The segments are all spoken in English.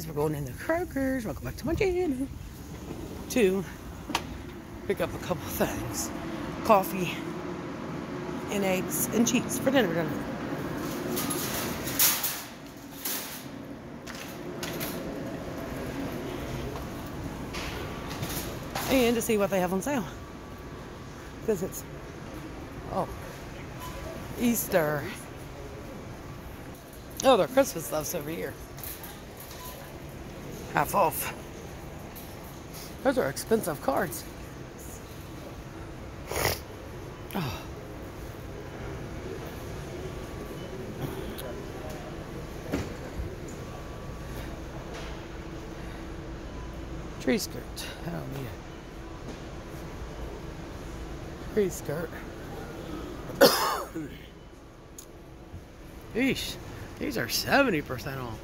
is we're going into Kroger's. Welcome back to my channel. To pick up a couple things. Coffee and eggs and cheese for dinner. And to see what they have on sale. Because it's, oh, Easter. Oh, their Christmas stuff's over here. Half off. Those are expensive cards. Oh. Tree skirt. I don't need it. Tree skirt. Eesh. These are 70% off.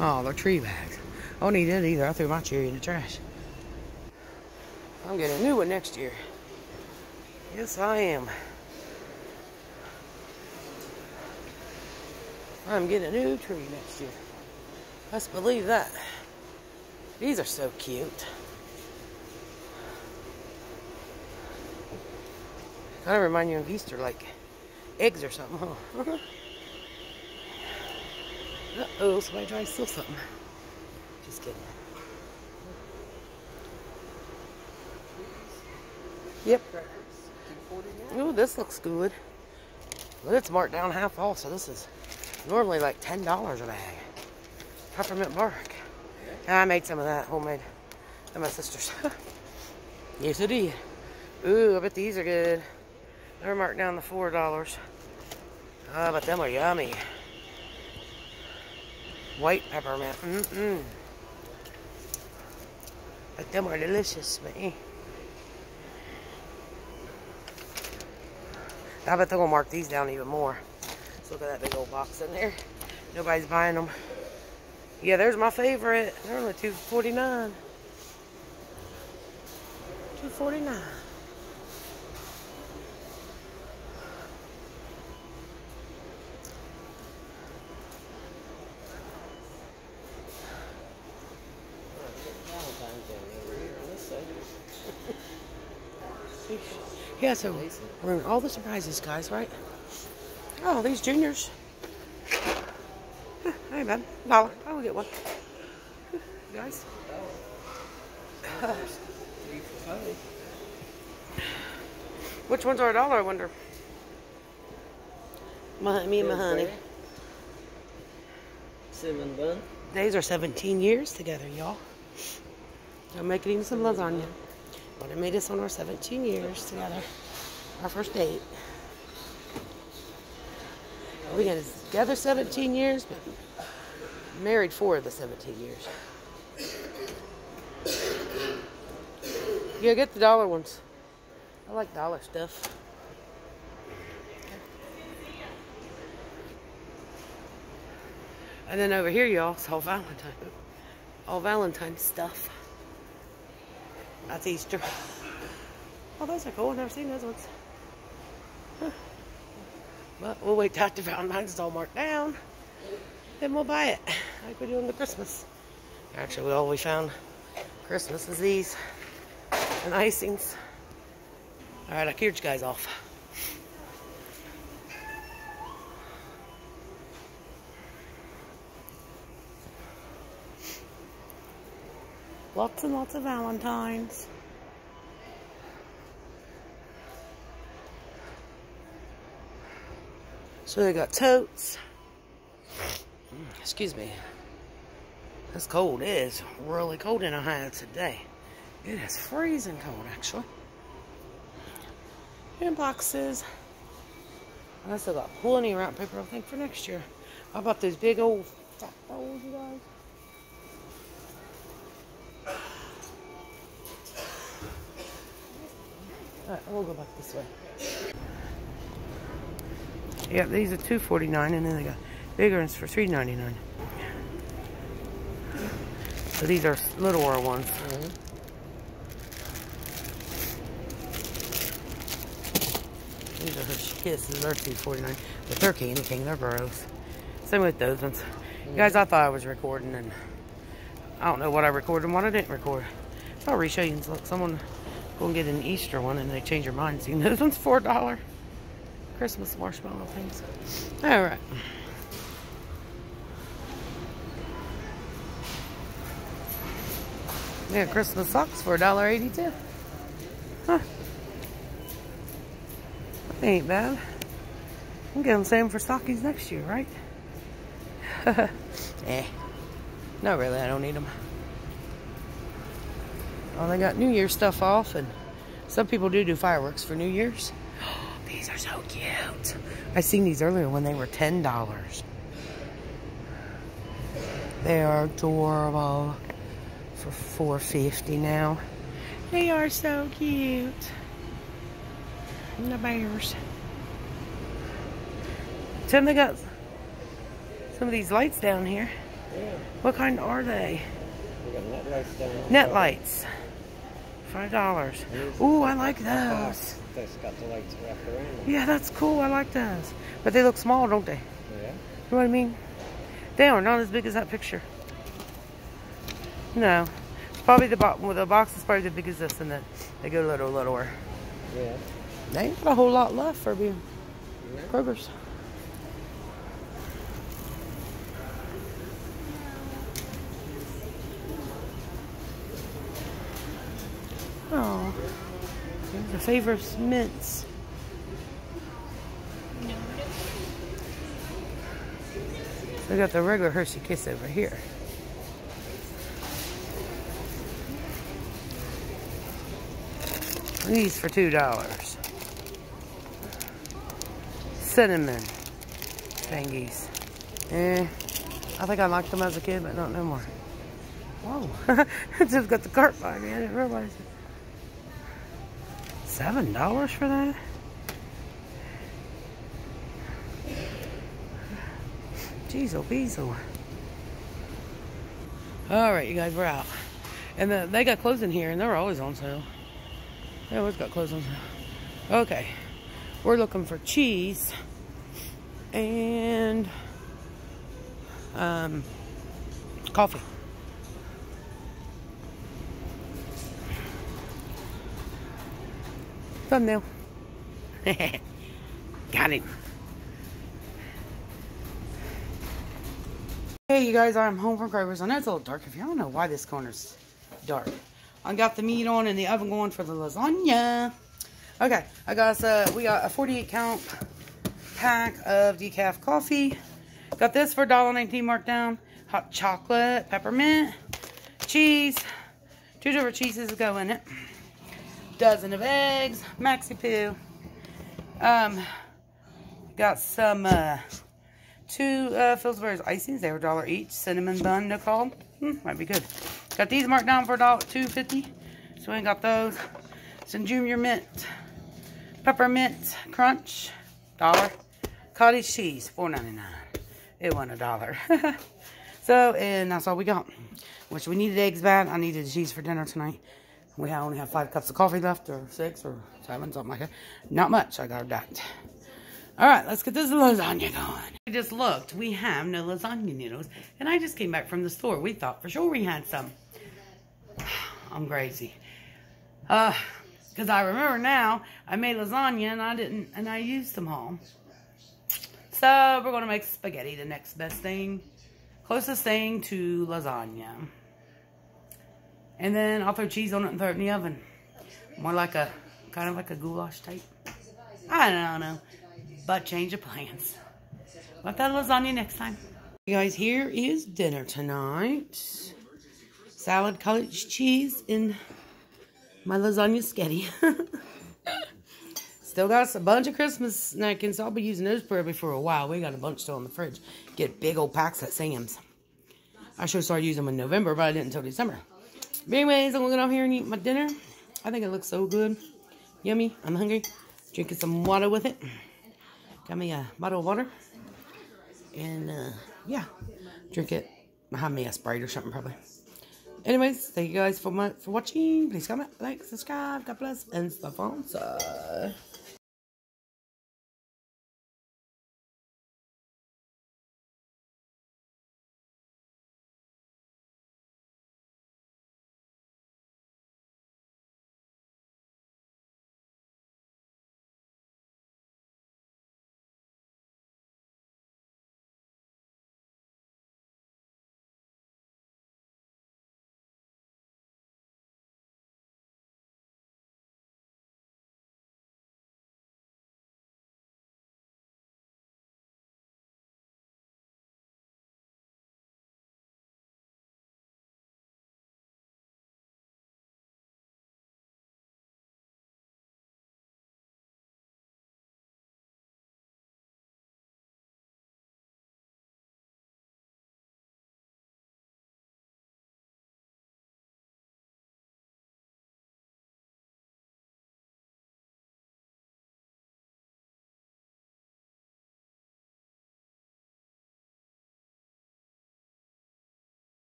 Oh, they're tree bags. I don't need it either. I threw my cherry in the trash. I'm getting a new one next year. Yes, I am. I'm getting a new tree next year. Let's believe that. These are so cute. Kind of remind you of Easter, like eggs or something, huh? Uh-oh, somebody trying to steal something. Just kidding. Yep. Oh, this looks good. But it's marked down half off, so this is normally like $10 a bag. Peppermint bark. I made some of that homemade. And my sister's. yes, it did. Ooh, I bet these are good. They're marked down to $4. Ah, but them are yummy. White peppermint. Mm-mm. But them are delicious, man. Eh. I bet they're going to mark these down even more. Let's look at that big old box in there. Nobody's buying them. Yeah, there's my favorite. They're only 249 249 Yeah, so we're in all the surprises, guys, right? Oh, these juniors. Hey, man. Dollar. I will get one. Guys. Which ones are a dollar, I wonder? My, me and my honey. Cinnamon bun. These are 17 years together, y'all. I'm making some lasagna. But I made us on our 17 years together. Our first date. We got together 17 years, but married of the 17 years. Yeah, get the dollar ones. I like dollar stuff. And then over here, y'all, it's all Valentine. All Valentine stuff. That's Easter. Oh, those are cool. I've never seen those ones. But we'll wait till after Valentine's is all marked down. Then we'll buy it. Like we do in the Christmas. Actually, all we found Christmas is these. And icings. Alright, I cleared you guys off. Lots and lots of Valentines. So they got totes. Excuse me. It's cold. It is really cold in Ohio today. It is freezing cold, actually. And boxes. I still got plenty of wrap paper, I think, for next year. How about those big old fat bowls, you guys? Alright, we'll go back this way. Yeah, these are two forty nine, and then they got bigger ones for three ninety nine. So these are littler ones. Mm -hmm. These are her kisses. They're two forty nine, but they're candy king. They're gross. Same with those ones. Guys, I thought I was recording, and I don't know what I recorded and what I didn't record. So I'll reshow you. Look, someone and get an Easter one, and they change their mind. See, this one's four dollar. Christmas marshmallow things. All right. Yeah, Christmas socks for $1.82. Huh. Ain't bad. I'm getting the same for stockings next year, right? eh. No, really, I don't need them. Oh, they got New Year's stuff off, and some people do do fireworks for New Year's. these are so cute. I seen these earlier when they were $10. They are adorable for 450 now. They are so cute. And the bears. Tim, they got some of these lights down here. Yeah. What kind are they? Net lights down. Net lights. Five dollars. Ooh, I like those. That's got the lights wrapped around them. Yeah, that's cool. I like those. But they look small, don't they? Yeah. You know what I mean? They are not as big as that picture. No. It's probably the box. Well, the box is probably the big as this, and then they go a little littler. Yeah. They ain't got a whole lot left for being Yeah. Kroger's. Oh, favorite mints. We got the regular Hershey Kiss over here. These for two dollars. Cinnamon thingies. Eh, I think I liked them as a kid, but not no more. Whoa, I just got the cart by me. I didn't realize it. Seven dollars for that? Jeez, oh, beezel. All right, you guys, we're out. And the, they got clothes in here, and they're always on sale. They always got clothes on sale. Okay, we're looking for cheese and um, coffee. Thumbnail. got him. Hey, you guys, I'm home from Kroger's. I know it's a little dark. If you don't know why this corner's dark. I got the meat on and the oven going for the lasagna. Okay, I got us, uh, we got a 48 count pack of decaf coffee. Got this for $1.19 marked down. Hot chocolate, peppermint, cheese. Two different cheeses go in it. Dozen of eggs, Maxi Poo. Um, got some, uh, two uh, Pillsbury's icings. They were a dollar each. Cinnamon bun, they're called. Hmm, might be good. Got these marked down for a dollar two fifty. So we ain't got those. Some Junior Mint, Peppermint Crunch, dollar. Cottage cheese, four ninety nine. It won a dollar. so, and that's all we got. Which we needed eggs bad. I needed cheese for dinner tonight. We only have five cups of coffee left, or six, or seven, something like that. Not much. I got that. All right, let's get this lasagna going. I just looked. We have no lasagna noodles. And I just came back from the store. We thought for sure we had some. I'm crazy. Uh, because I remember now, I made lasagna and I didn't, and I used them all. So, we're going to make spaghetti the next best thing. Closest thing to lasagna. And then I'll throw cheese on it and throw it in the oven. More like a, kind of like a goulash type. I don't know. But change of plans. Let that lasagna next time. You guys, here is dinner tonight. Salad, cottage cheese, and my lasagna sketty. Still got a bunch of Christmas napkins. I'll be using those probably for a while. We got a bunch still in the fridge. Get big old packs at Sam's. I should started using them in November, but I didn't until December. But anyways, I'm going to go out here and eat my dinner. I think it looks so good. Yummy. I'm hungry. Drinking some water with it. Got me a bottle of water. And, uh, yeah. Drink it. Behind me a Sprite or something, probably. Anyways, thank you guys for, my, for watching. Please comment, like, subscribe. God bless. And stuff on.